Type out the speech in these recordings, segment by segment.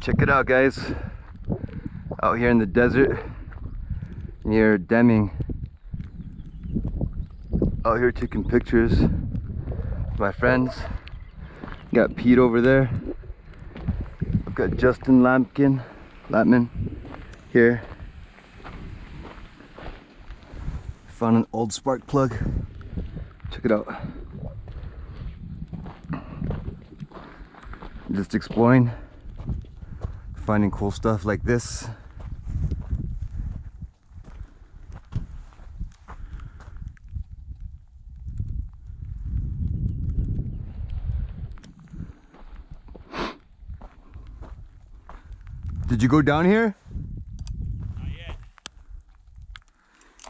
Check it out, guys. Out here in the desert near Deming. Out here taking pictures. My friends. Got Pete over there. I've got Justin Lampkin, Lampman here. Found an old spark plug. Check it out. Just exploring, finding cool stuff like this. Did you go down here? Not yet.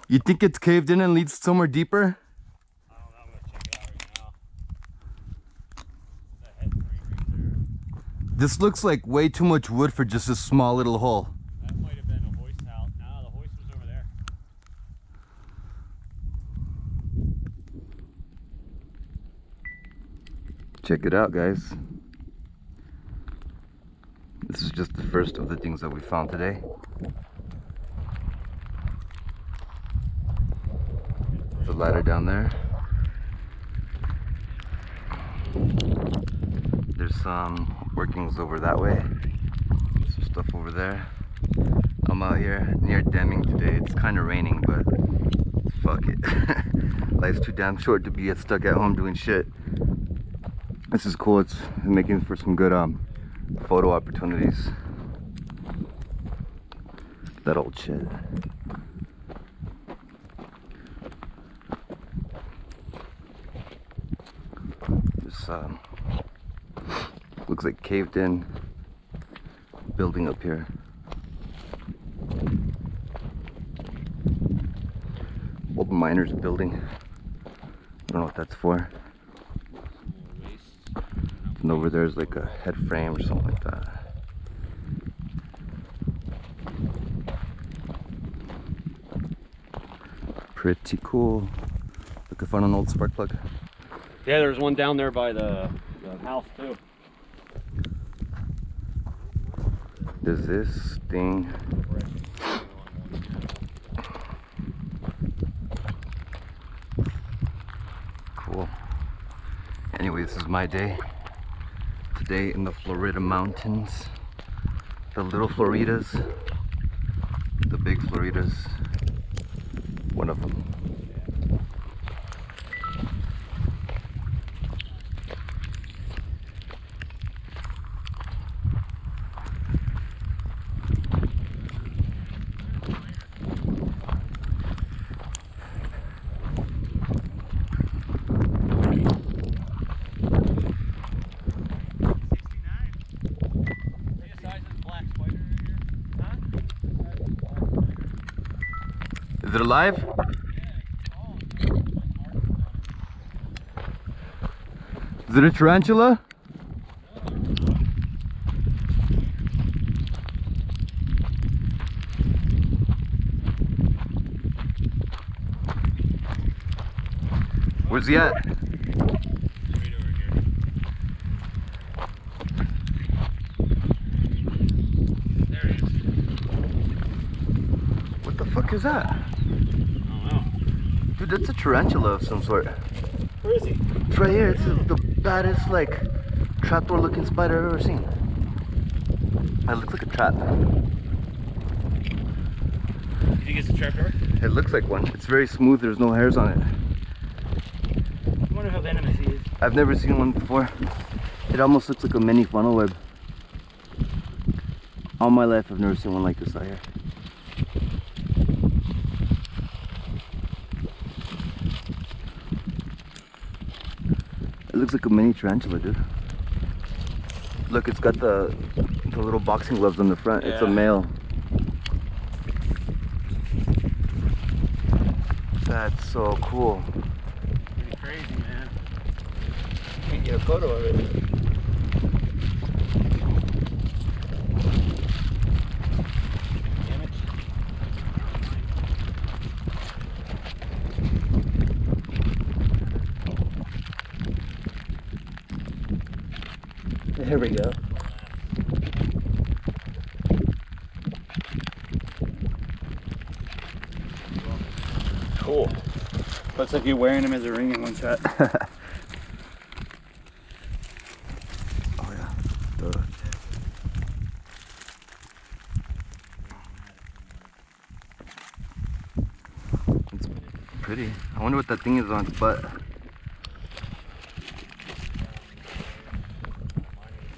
You think it's caved in and leads somewhere deeper? I don't know. I'm gonna check it out right now. That head frame right there. This looks like way too much wood for just a small little hole. That might have been a hoist house. No, the hoist was over there. Check it out, guys. This is just the first of the things that we found today. There's a ladder down there. There's some workings over that way. Some stuff over there. I'm out here near Deming today. It's kind of raining, but fuck it. Life's too damn short to be stuck at home doing shit. This is cool. It's making for some good um photo opportunities. That old shit. This um looks like caved in building up here. Old miners building. I don't know what that's for. And over there's like a head frame or something like that. Pretty cool. Look, I found an old spark plug. Yeah, there's one down there by the, the house too. Does this thing cool? Anyway, this is my day. Today in the Florida mountains. The little Floridas. The big Floridas. One of them. Is it alive? Is it a tarantula? Where's he at? What the fuck is that? Dude, that's a tarantula of some sort. Where is he? It's right here. It's the baddest, like, trapdoor looking spider I've ever seen. It looks like a trap. You think it's a trapdoor? It looks like one. It's very smooth. There's no hairs on it. I wonder how venomous he is. I've never seen one before. It almost looks like a mini funnel web. All my life, I've never seen one like this out here. Looks like a mini tarantula, dude. Look, it's got the the little boxing gloves on the front. It's a male. That's so cool. Pretty crazy, man. Can't get a photo of it. There we go. Cool. Looks like you're wearing them as a ring in one shot. oh yeah. Duh. It's pretty. I wonder what that thing is on its butt.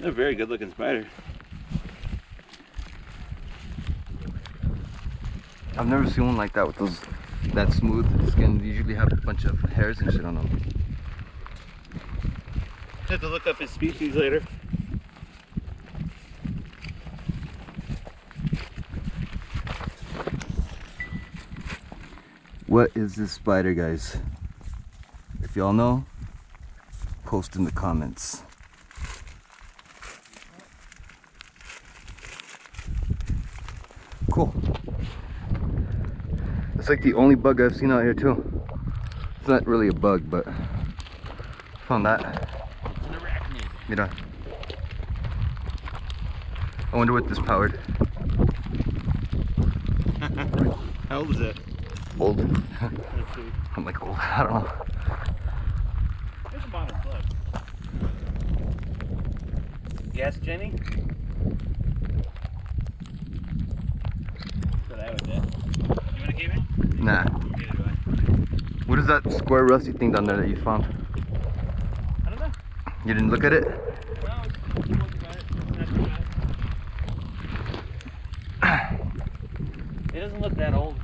A very good looking spider. I've never seen one like that with those that smooth skin. They usually have a bunch of hairs and shit on them. Have to look up his species later. What is this spider, guys? If y'all know, post in the comments. Cool. It's like the only bug I've seen out here too. It's not really a bug, but found that. An arachnid. Mira. I wonder what this powered. How old is it? Old. I'm like old. I don't know. There's a modern plug. Yes, Jenny? So that was it. You wanna keep it? Nah. Neither do I. What is that square rusty thing down there that you found? I don't know. You didn't look at it? No, it's wasn't bad. It's not too bad. It doesn't look that old.